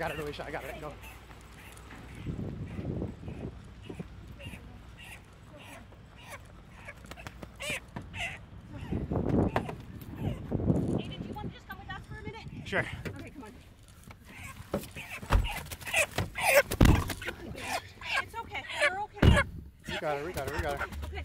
Alicia. I got it. Go. Aiden, do you want to just come with us for a minute? Sure. Okay, come on. It's okay. We're okay. We got her. We got her. We got her. Okay.